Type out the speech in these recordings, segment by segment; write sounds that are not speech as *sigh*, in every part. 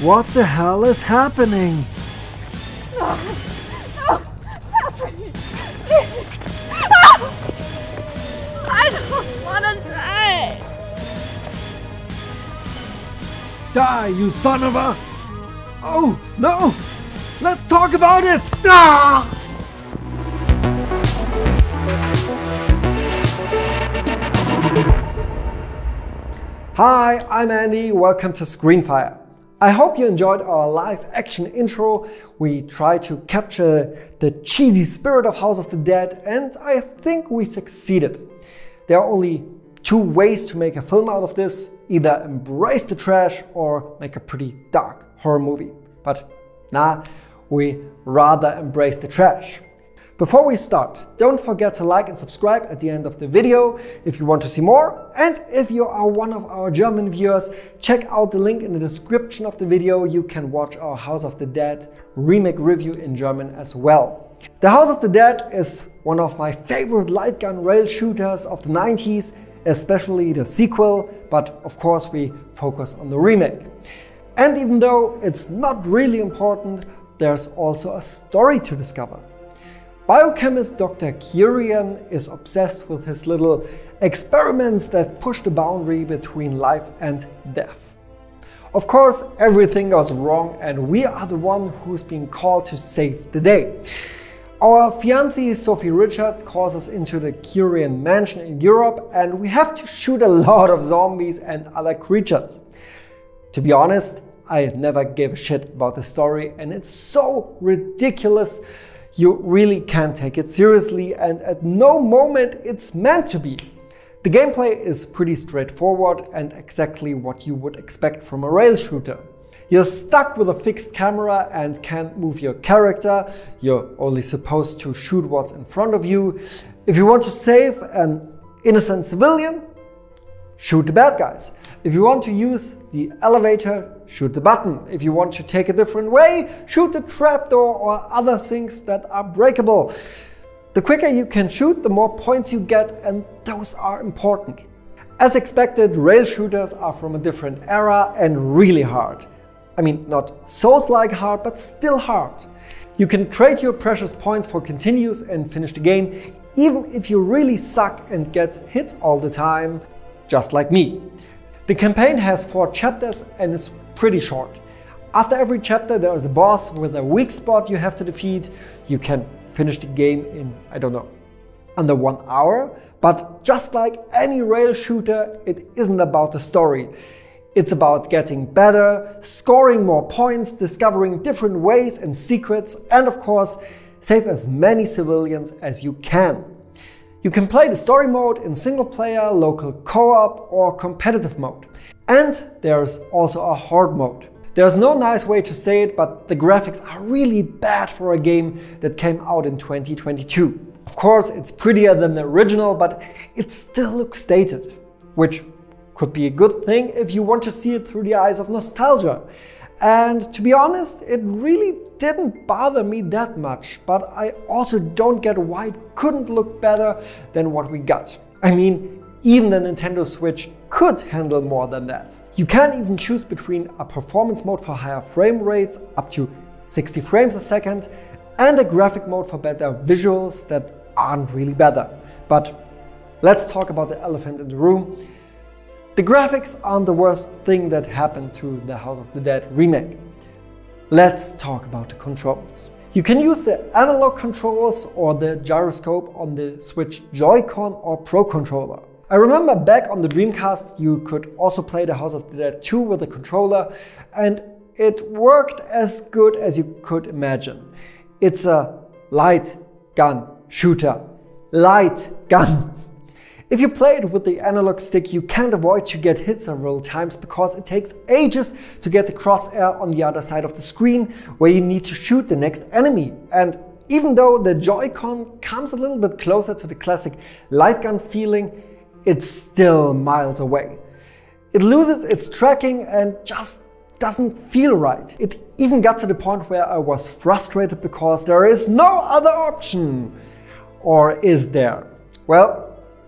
What the hell is happening? I don't wanna die! Die, you son of a... Oh, no! Let's talk about it! Ah! Hi, I'm Andy. Welcome to Screenfire. I hope you enjoyed our live action intro. We try to capture the cheesy spirit of House of the Dead, and I think we succeeded. There are only two ways to make a film out of this either embrace the trash or make a pretty dark horror movie. But nah, we rather embrace the trash. Before we start, don't forget to like and subscribe at the end of the video if you want to see more. And if you are one of our German viewers, check out the link in the description of the video. You can watch our House of the Dead remake review in German as well. The House of the Dead is one of my favorite light gun rail shooters of the 90s, especially the sequel, but of course we focus on the remake. And even though it's not really important, there's also a story to discover. Biochemist Dr. Curien is obsessed with his little experiments that push the boundary between life and death. Of course, everything goes wrong, and we are the one who's being called to save the day. Our fiancée Sophie Richard calls us into the Curien mansion in Europe, and we have to shoot a lot of zombies and other creatures. To be honest, I never gave a shit about the story, and it's so ridiculous you really can't take it seriously, and at no moment it's meant to be. The gameplay is pretty straightforward and exactly what you would expect from a rail shooter. You're stuck with a fixed camera and can't move your character. You're only supposed to shoot what's in front of you. If you want to save an innocent civilian, shoot the bad guys. If you want to use the elevator, shoot the button. If you want to take a different way, shoot the trapdoor or other things that are breakable. The quicker you can shoot, the more points you get, and those are important. As expected, rail shooters are from a different era and really hard. I mean, not Souls-like hard, but still hard. You can trade your precious points for continues and finish the game, even if you really suck and get hit all the time, just like me. The campaign has four chapters and is pretty short. After every chapter there is a boss with a weak spot you have to defeat. You can finish the game in, I don't know, under one hour. But just like any rail shooter, it isn't about the story. It's about getting better, scoring more points, discovering different ways and secrets, and of course, save as many civilians as you can. You can play the story mode in single player, local co-op or competitive mode. And there's also a hard mode. There's no nice way to say it, but the graphics are really bad for a game that came out in 2022. Of course, it's prettier than the original, but it still looks dated, which could be a good thing if you want to see it through the eyes of nostalgia. And to be honest, it really didn't bother me that much, but I also don't get why it couldn't look better than what we got. I mean, even the Nintendo Switch could handle more than that. You can even choose between a performance mode for higher frame rates up to 60 frames a second and a graphic mode for better visuals that aren't really better. But let's talk about the elephant in the room. The graphics aren't the worst thing that happened to the House of the Dead remake. Let's talk about the controls. You can use the analog controls or the gyroscope on the Switch Joy-Con or Pro controller. I remember back on the Dreamcast you could also play the House of the Dead 2 with a controller and it worked as good as you could imagine. It's a light gun shooter. Light gun if you play it with the analog stick, you can't avoid to get hit several times because it takes ages to get the crosshair on the other side of the screen where you need to shoot the next enemy. And even though the Joy-Con comes a little bit closer to the classic light gun feeling, it's still miles away. It loses its tracking and just doesn't feel right. It even got to the point where I was frustrated because there is no other option. Or is there? Well,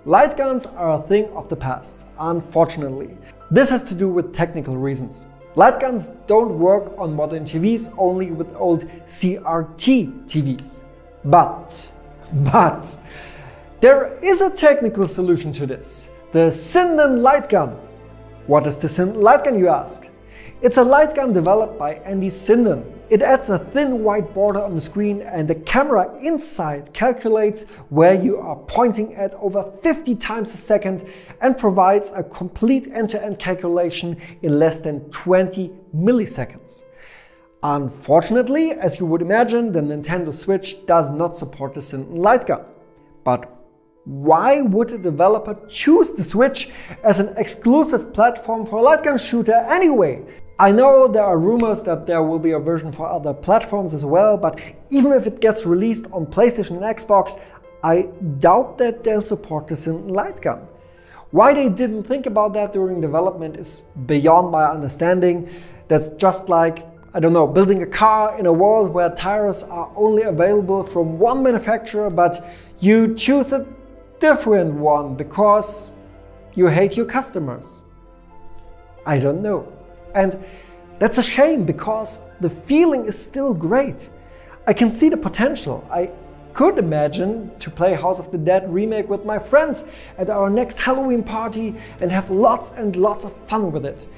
Light guns are a thing of the past, unfortunately. This has to do with technical reasons. Light guns don't work on modern TVs, only with old CRT TVs. But, but, there is a technical solution to this. The Sinden light gun. What is the Sinden light gun, you ask? It's a light gun developed by Andy Sinden. It adds a thin white border on the screen and the camera inside calculates where you are pointing at over 50 times a second and provides a complete end-to-end -end calculation in less than 20 milliseconds. Unfortunately, as you would imagine, the Nintendo Switch does not support the Sinden light gun. But why would a developer choose the Switch as an exclusive platform for a light gun shooter anyway? I know there are rumors that there will be a version for other platforms as well, but even if it gets released on PlayStation and Xbox, I doubt that they'll support Sinden light gun. Why they didn't think about that during development is beyond my understanding. That's just like, I don't know, building a car in a world where tires are only available from one manufacturer, but you choose a different one because you hate your customers. I don't know. And that's a shame because the feeling is still great. I can see the potential. I could imagine to play House of the Dead remake with my friends at our next Halloween party and have lots and lots of fun with it.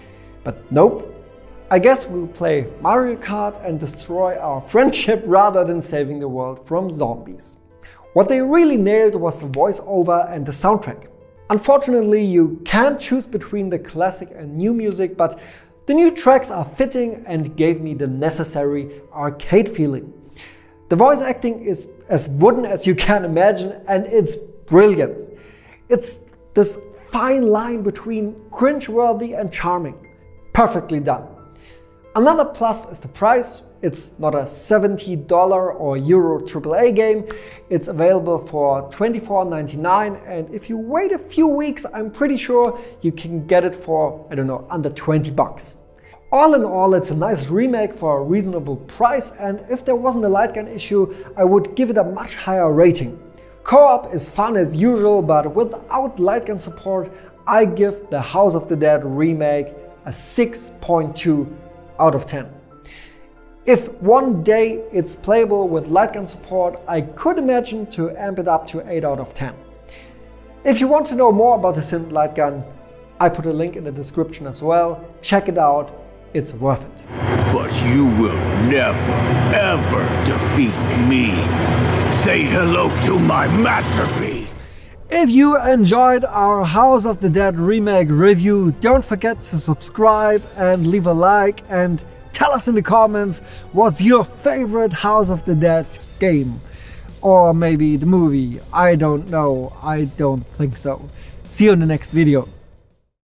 But nope. I guess we'll play Mario Kart and destroy our friendship *laughs* rather than saving the world from zombies. What they really nailed was the voiceover and the soundtrack. Unfortunately, you can't choose between the classic and new music, but the new tracks are fitting and gave me the necessary arcade feeling. The voice acting is as wooden as you can imagine and it's brilliant. It's this fine line between cringe-worthy and charming. Perfectly done. Another plus is the price. It's not a $70 or Euro AAA game. It's available for $24.99 and if you wait a few weeks, I'm pretty sure you can get it for, I don't know, under 20 bucks. All in all, it's a nice remake for a reasonable price and if there wasn't a light gun issue, I would give it a much higher rating. Co-op is fun as usual, but without light gun support, I give the House of the Dead remake a 6.2 out of 10. If one day it's playable with light gun support, I could imagine to amp it up to 8 out of 10. If you want to know more about the Sinden light gun, I put a link in the description as well. Check it out, it's worth it. But you will never, ever defeat me. Say hello to my masterpiece. If you enjoyed our House of the Dead remake review, don't forget to subscribe and leave a like and Tell us in the comments what's your favorite House of the Dead game. Or maybe the movie. I don't know. I don't think so. See you in the next video.